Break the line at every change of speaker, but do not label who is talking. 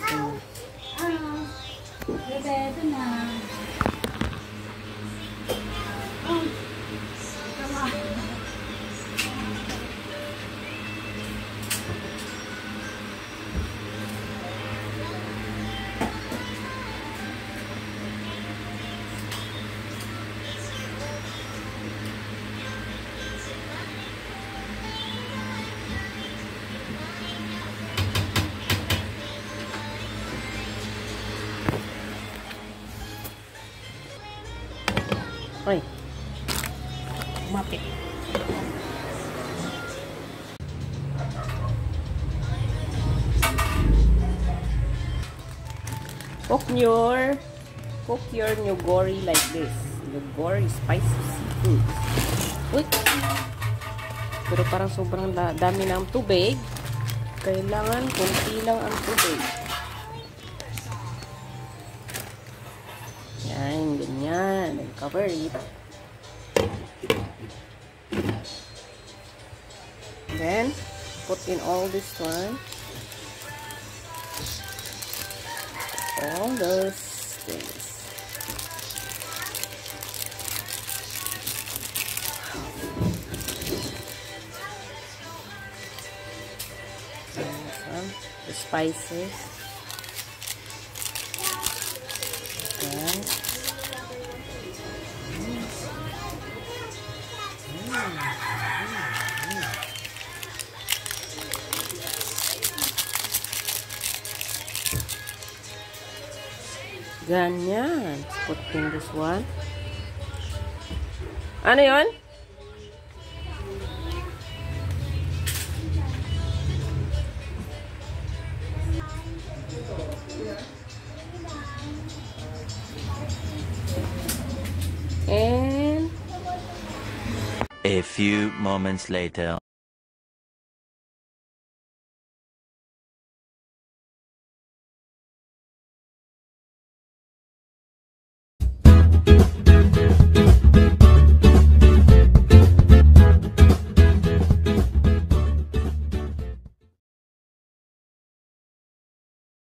啊多。嗯，拜拜，再见。Hoy. Mapit. Cook your cook your nugori like this. Nugori spicy seafood. Uy! Pero parang sobrang dami ang tubig. Kailangan kunti lang ang tubig. Cover it. Then, put in all this one. All those things. The spices. And Ganyan. Put in this one. Ano yon? And
A few moments later.